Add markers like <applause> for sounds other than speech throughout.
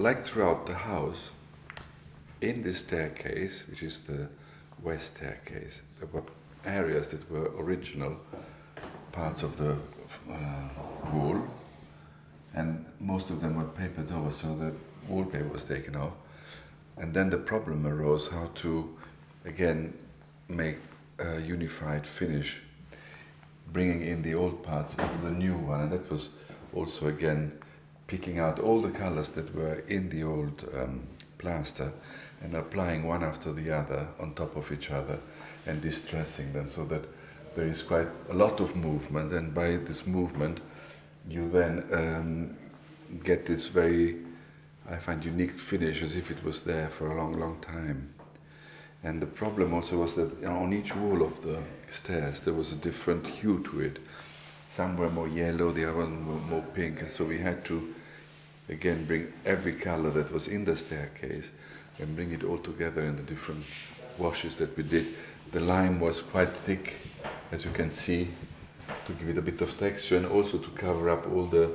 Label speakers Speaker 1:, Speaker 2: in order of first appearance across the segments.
Speaker 1: like throughout the house, in this staircase, which is the west staircase, there were areas that were original parts of the uh, wall, and most of them were papered over, so the wallpaper was taken off. And then the problem arose how to, again, make a unified finish, bringing in the old parts into the new one, and that was also again picking out all the colors that were in the old um, plaster and applying one after the other on top of each other and distressing them so that there is quite a lot of movement and by this movement you then um, get this very I find unique finish as if it was there for a long long time. And the problem also was that on each wall of the stairs there was a different hue to it some were more yellow the other one were more pink and so we had to again bring every color that was in the staircase and bring it all together in the different washes that we did. The lime was quite thick, as you can see, to give it a bit of texture and also to cover up all the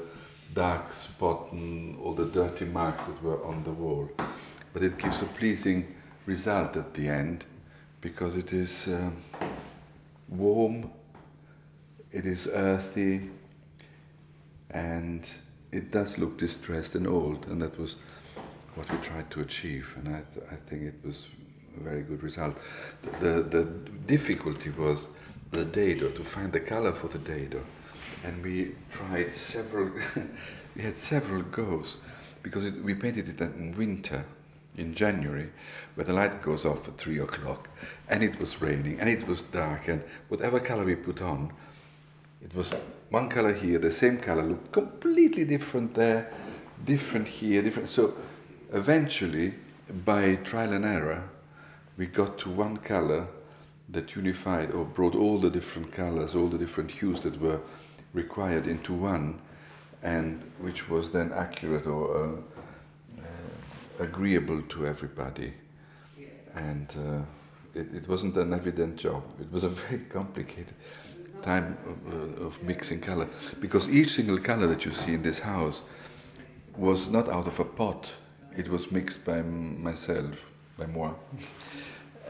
Speaker 1: dark spot and all the dirty marks that were on the wall. But it gives a pleasing result at the end because it is um, warm, it is earthy, and it does look distressed and old, and that was what we tried to achieve, and I, th I think it was a very good result. The, the difficulty was the dado, to find the color for the dado, and we tried several, <laughs> we had several goes, because it, we painted it in winter, in January, where the light goes off at three o'clock, and it was raining, and it was dark, and whatever color we put on, it was one color here, the same color looked completely different there, different here, different. So eventually, by trial and error, we got to one color that unified or brought all the different colors, all the different hues that were required into one, and which was then accurate or uh, uh, agreeable to everybody. And uh, it, it wasn't an evident job. It was a <laughs> very complicated time of, uh, of mixing color because each single color that you see in this house was not out of a pot it was mixed by myself, by moi. <laughs>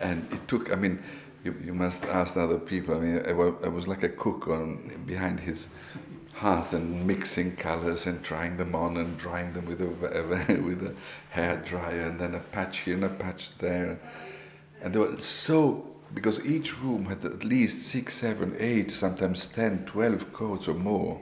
Speaker 1: And it took, I mean, you, you must ask other people. I mean, I was, I was like a cook on behind his hearth and mixing colors and trying them on and drying them with a, <laughs> with a hair dryer and then a patch here and a patch there. And they were so, because each room had at least six, seven, eight, sometimes 10, 12 coats or more.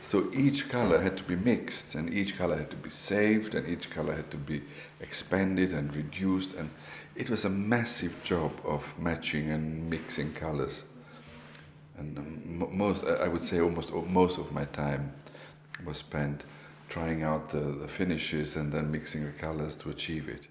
Speaker 1: So each color had to be mixed and each color had to be saved and each color had to be expanded and reduced and it was a massive job of matching and mixing colors. And um, most, I would say almost most of my time was spent trying out the, the finishes and then mixing the colors to achieve it.